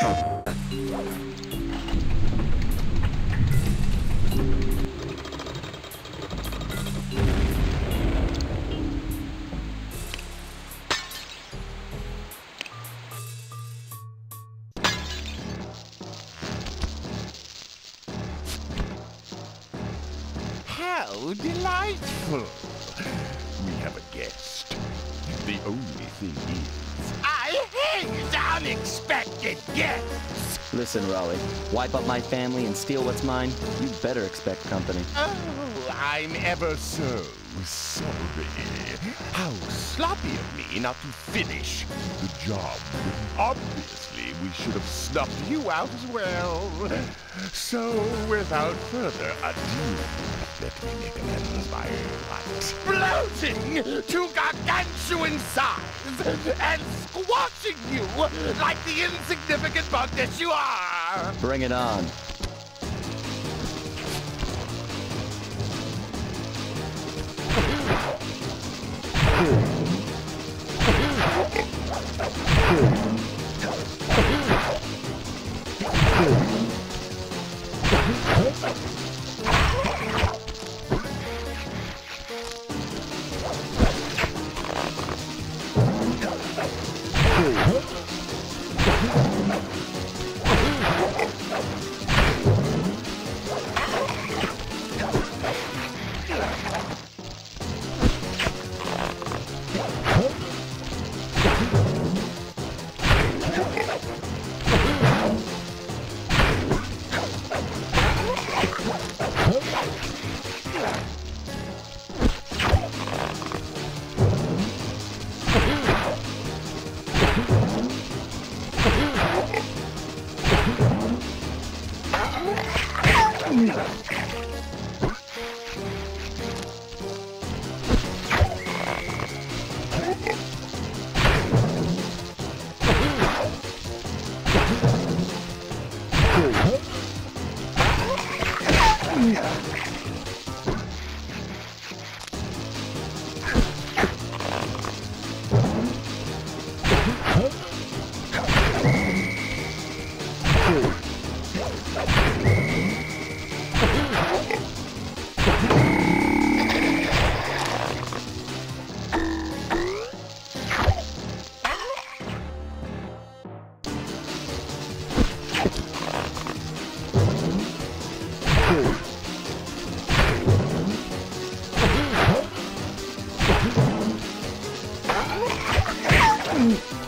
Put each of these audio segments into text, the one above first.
How delightful! We have a guest. The only thing is, I hate unexpected guests! Listen, Raleigh, wipe up my family and steal what's mine? You better expect company. Oh, I'm ever so sorry. How sloppy of me not to finish the job. Obviously, we should have snuffed you out as well. So, without further ado, let me make amends by exploding to gargantuan size and squashing you like the insignificant bug that you are! Bring it on. Cool. Yeah. Mm-hmm.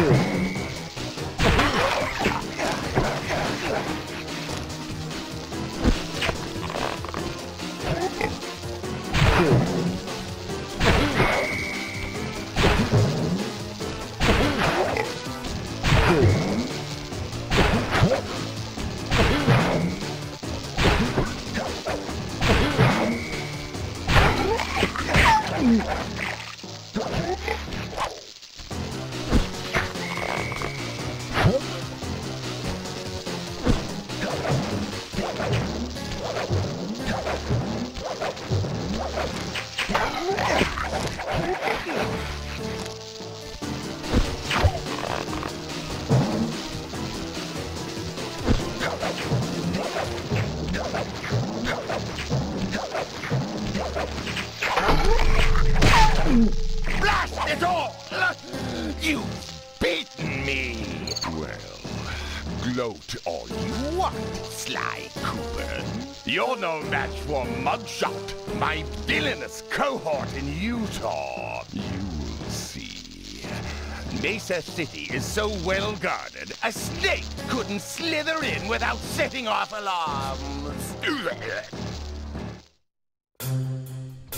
Cool. Blast it all! You've beaten me! Gloat all you want, Sly Cooper. You're no match for Mugshot, my villainous cohort in Utah. You will see. Mesa City is so well guarded, a snake couldn't slither in without setting off alarms.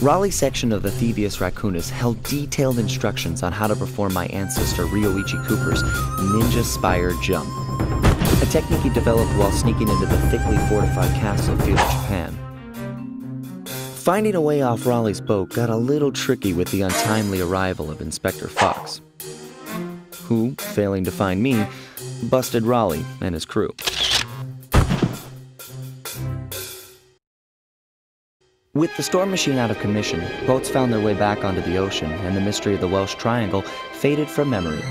Raleigh's section of the Thievius Raccoonus held detailed instructions on how to perform my ancestor Rioichi Cooper's Ninja Spire Jump, technique he developed while sneaking into the thickly fortified castle field of Japan. Finding a way off Raleigh's boat got a little tricky with the untimely arrival of Inspector Fox, who, failing to find me, busted Raleigh and his crew. With the storm machine out of commission, boats found their way back onto the ocean, and the mystery of the Welsh Triangle faded from memory.